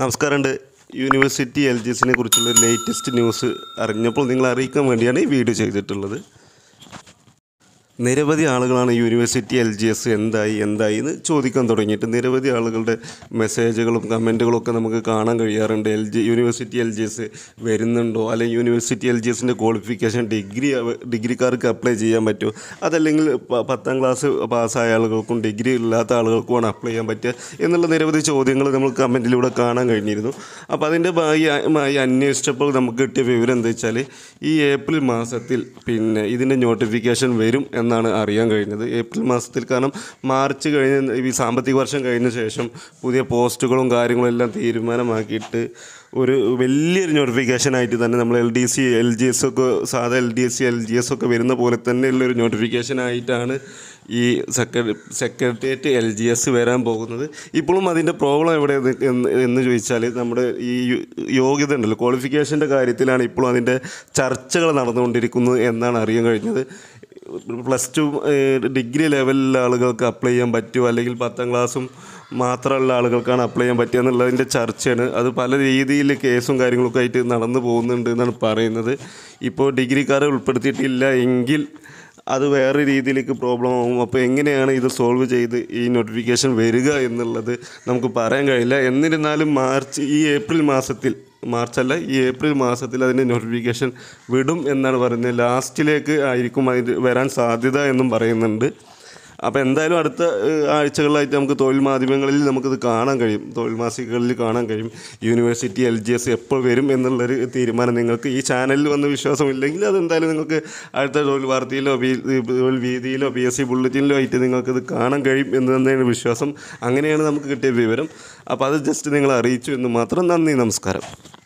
നമസ്കാരമുണ്ട്. University L G എസിനെ കുറിച്ചുള്ള ലേറ്റസ്റ്റ് ന്യൂസ് അറിഞ്ഞപ്പോൾ നിങ്ങൾ അറിയിക്കാൻ വേണ്ടിയാണ് ഈ വീഡിയോ ചെയ്തിട്ടുള്ളത്. നിരവധി ആളുകളാണ് യൂണിവേഴ്സിറ്റി എൽ ജി എസ് എന്തായി എന്തായി എന്ന് ചോദിക്കാൻ തുടങ്ങിയിട്ട് നിരവധി ആളുകളുടെ മെസ്സേജുകളും കമന്റുകളും ഒക്കെ നമുക്ക് കാണാൻ കഴിയാറുണ്ട്. L G university L G S വരുന്നുണ്ടോ? അല്ലെങ്കിൽ യൂണിവേഴ്സിറ്റി എൽ ജി എസിന്റെ ക്വാളിഫിക്കേഷൻ ഡിഗ്രി ഡിഗ്രിക്കാർക്ക് അപ്ലൈ ചെയ്യാൻ പറ്റുമോ? അതല്ലെങ്കിൽ പത്താം ക്ലാസ് പാസ്സായ ആളുകൾക്കും ഡിഗ്രി ഇല്ലാത്ത ആളുകൾക്കുമാണ് അപ്ലൈ ചെയ്യാൻ പറ്റുക എന്നുള്ള നിരവധി ചോദ്യങ്ങൾ നമ്മൾ കമന്റിലൂടെ കാണാൻ കഴിഞ്ഞിരുന്നു. അപ്പോൾ അതിന്റെ ഭാഗമായി അന്വേഷിച്ചപ്പോൾ നമുക്ക് കിട്ടിയ വിവരം എന്താ വെച്ചാൽ ഈ ഏപ്രിൽ മാസത്തിൽ പിന്നെ ഇതിന്റെ നോട്ടിഫിക്കേഷൻ വരും എന്നാണ് അറിയാൻ കഴിഞ്ഞത്. ഏപ്രിൽ മാസത്തിൽ കാരണം മാർച്ച് കഴിഞ്ഞ ഈ സാമ്പത്തിക വർഷം കഴിഞ്ഞ ശേഷം പുതിയ പോസ്റ്റുകളും കാര്യങ്ങളും എല്ലാം തീരുമാനമാക്കിയിട്ട് ഒരു വലിയൊരു നോട്ടിഫിക്കേഷൻ ആയിട്ട് തന്നെ നമ്മൾ L D C L G S ഒക്കെ സാധാ L D S C L G S ഒക്കെ വരുന്ന പോലെ തന്നെയുള്ള ഒരു നോട്ടിഫിക്കേഷൻ ആയിട്ടാണ് ഈ secretary secretariat L G S വരാൻ പോകുന്നത്. ഇപ്പോഴും അതിന്റെ പ്രോബ്ലം എവിടെ എന്ന് ചോദിച്ചാൽ നമ്മുടെ ഈ യോഗ്യത ഉണ്ടല്ലോ. ക്വാളിഫിക്കേഷന്റെ കാര്യത്തിലാണ് ഇപ്പോഴും അതിന്റെ ചർച്ചകൾ നടന്നുകൊണ്ടിരിക്കുന്നത് എന്നാണ് അറിയാൻ കഴിഞ്ഞത്. പ്ലസ് ടു ഡിഗ്രി ലെവലിലുള്ള ആളുകൾക്ക് അപ്ലൈ ചെയ്യാൻ പറ്റുമോ അല്ലെങ്കിൽ പത്താം ക്ലാസ്സും മാത്രമുള്ള ആളുകൾക്കാണ് അപ്ലൈ ചെയ്യാൻ പറ്റുക എന്നുള്ളതിന്റെ ചർച്ചയാണ്. അത് പല രീതിയിൽ കേസും കാര്യങ്ങളൊക്കെ ആയിട്ട് നടന്നു പോകുന്നുണ്ട് എന്നാണ് പറയുന്നത്. ഇപ്പോൾ ഡിഗ്രിക്കാരെ ഉൾപ്പെടുത്തിയിട്ടില്ല എങ്കിൽ അത് വേറെ രീതിയിലേക്ക് പ്രോബ്ലം ആവും. അപ്പോൾ എങ്ങനെയാണ് ഇത് സോൾവ് ചെയ്ത് ഈ നോട്ടിഫിക്കേഷൻ വരിക എന്നുള്ളത് നമുക്ക് പറയാൻ കഴിയില്ല. എന്നിരുന്നാലും മാർച്ച് ഈ ഏപ്രിൽ മാസത്തിൽ മാർച്ചല്ല ഈ ഏപ്രിൽ മാസത്തിൽ അതിന്റെ നോട്ടിഫിക്കേഷൻ വിടും എന്നാണ് പറയുന്നത്. ലാസ്റ്റിലേക്ക് ആയിരിക്കും അതിന് വരാൻ സാധ്യത എന്നും പറയുന്നുണ്ട്. അപ്പോൾ എന്തായാലും അടുത്ത ആഴ്ചകളിലായിട്ട് നമുക്ക് തൊഴിൽ മാധ്യമങ്ങളിൽ നമുക്കിത് കാണാൻ കഴിയും. തൊഴിൽ മാസികകളിൽ കാണാൻ കഴിയും. യൂണിവേഴ്സിറ്റി എൽ ജി എസ് എപ്പോൾ വരും എന്നുള്ളൊരു തീരുമാനം നിങ്ങൾക്ക് ഈ ചാനലിൽ വന്ന വിശ്വാസമില്ലെങ്കിൽ അതെന്തായാലും നിങ്ങൾക്ക് അടുത്ത തൊഴിൽ വാർത്തയിലോ തൊഴിൽ വീതിയിലോ പി എസ് സി ബുള്ളറ്റിനിലോ ആയിട്ട് നിങ്ങൾക്കിത് കാണാൻ കഴിയും എന്ന് തന്നെയാണ് വിശ്വാസം. അങ്ങനെയാണ് നമുക്ക് കിട്ടിയ വിവരം. അപ്പോൾ അത് ജസ്റ്റ് നിങ്ങളെ അറിയിച്ചു എന്ന് മാത്രം നന്ദി നമസ്കാരം.